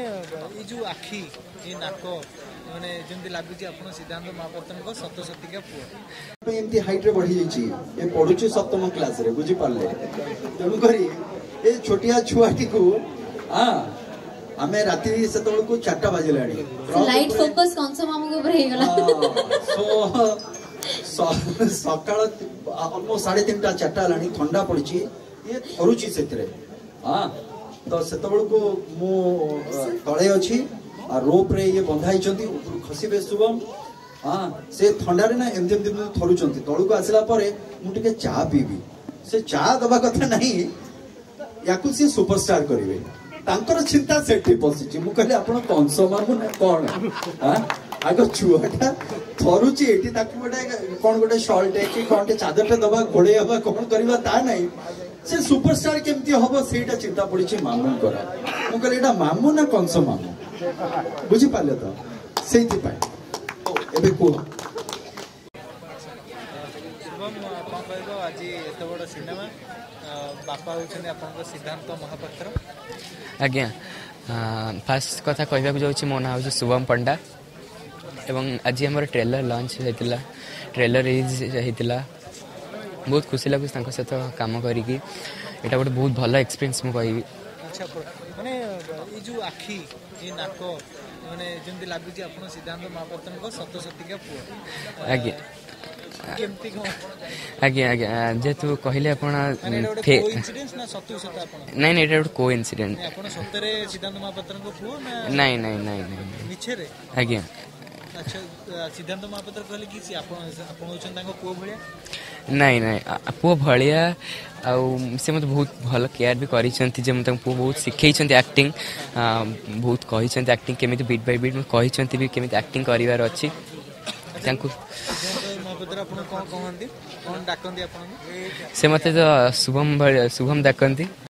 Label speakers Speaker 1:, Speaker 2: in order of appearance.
Speaker 1: ଏଇ ଯେଉଁ ଆଖି ଏଇ ନାକ ମାନେ ଯେମିତି ଲାଗୁଛି ଆପଣ ସିଦ୍ଧାନ୍ତ ମହାପାତ୍ରଙ୍କ ସତସତୀକା ପୁଅ
Speaker 2: ଏମିତି ହାଇଟରେ ବଢିଯାଇଛି ଏ ପଢୁଛି ସପ୍ତମ କ୍ଲାସରେ ବୁଝିପାରିଲେ ତେଣୁକରି ଏ ଛୋଟିଆ ଛୁଆଟିକୁ ଆମେ ରାତି ସେତେବେଳକୁ ଚାରିଟା ବାଜିଲାଣି
Speaker 3: ଲାଇଟ୍ ଫୋକସ୍ କଂସ ମାମୁଙ୍କ ଉପରେ ହେଇଗଲା
Speaker 2: ସକାଳ ଅଲମୋଷ୍ଟ ସାଢେ ତିନିଟା ଚାରିଟା ହେଲାଣି ଥଣ୍ଡା ପଡିଛି ଇଏ ଥରୁଛି ସେଥିରେ ହଁ ତ ସେତେବେଳକୁ ମୁଁ ତଳେ ଅଛି ଆଉ ରୋପ୍ରେ ଇଏ ବନ୍ଧା ହେଇଛନ୍ତି ଉପରୁ ଖସିବେ ଶୁଭମ ହଁ ସେ ଥଣ୍ଡାରେ ନା ଏମିତି ଏମିତି ଏମିତି ଥରୁଛନ୍ତି ତଳକୁ ଆସିଲା ପରେ ମୁଁ ଟିକେ ଚା ପିଇବି ସେ ଚା ଦେବା କଥା ନାହିଁ ୟାକୁ ସିଏ ସୁପରଷ୍ଟାର କରିବେ ତାଙ୍କର ଚିନ୍ତା ସେଠି ବସିଛି ମୁଁ କହିଲି ଆପଣ କଂସ ମାମୁ ନା କ'ଣ ଆଗ ଛୁଆଟା ଥରୁଛି ଏଠି ତାକୁ ଗୋଟେ କ'ଣ ଗୋଟେ ସଲ୍ଟେ କି କ'ଣ ଟିକେ ଚାଦରଟେ ଦେବା ଘୋଡ଼େଇ ହବା କ'ଣ କରିବା ତା ନାହିଁ से सुपरस्टार केमती हम से चिंता पड़ी मामुन कर मुझे
Speaker 1: ना कंस मामु बुझीपाल तो से कह आज ये बड़ा सिनेमा बापा हूँ
Speaker 4: सिद्धांत महापात्र आज्ञा फास्ट कथ कह मो ना शुभम पंडा एवं आज आम ट्रेलर लंच होता ट्रेलर रिलीज होता ବହୁତ ଖୁସି ଲାଗୁଛି ତାଙ୍କ ସହିତ କାମ କରିକି ଏଇଟା ଗୋଟେ ବହୁତ ଭଲ ଏକ୍ସପିରିଏନ୍ସ ମୁଁ କହିବି
Speaker 1: ମାନେ ଏଇ ଯେଉଁ ଆଖି ଏଇ ନାକ ମାନେ ଯେମିତି ଲାଗୁଛି ଆପଣ ସିଦ୍ଧାନ୍ତ ମହାପାତ୍ରଙ୍କ ସତସତିକା ପୁଅ
Speaker 4: ଆଜ୍ଞା ଆଜ୍ଞା ଆଜ୍ଞା ଯେହେତୁ କହିଲେ ଆପଣ ନାଇଁ ନାଇଁ ଏଇଟା ଗୋଟେ କୋ ଇନ୍ସିଡେଣ୍ଟ ନାଇଁ ନାଇଁ ନାଇଁ ନାଇଁ ଆଜ୍ଞା
Speaker 1: ସିଦ୍ଧାନ୍ତ ମହାପାତ୍ର କହିଲେ କି ଆପଣ ଆପଣ ହେଉଛନ୍ତି ତାଙ୍କ ପୁଅ ଭଳିଆ
Speaker 4: ନାଇଁ ନାଇଁ ପୁଅ ଭଳିଆ ଆଉ ସେ ମୋତେ ବହୁତ ଭଲ କେୟାର ବି କରିଛନ୍ତି ଯେ ମୁଁ ତାଙ୍କୁ ପୁଅ ବହୁତ ଶିଖେଇଛନ୍ତି ଆକ୍ଟିଂ ବହୁତ କହିଛନ୍ତି ଆକ୍ଟିଂ କେମିତି ବିଟ୍ ବାଇ ବିଟ୍ କହିଛନ୍ତି ବି କେମିତି ଆକ୍ଟିଂ କରିବାର ଅଛି ତାଙ୍କୁ ସେ ମୋତେ ତ ଶୁଭମ ଭଳି ଶୁଭମ ଡାକନ୍ତି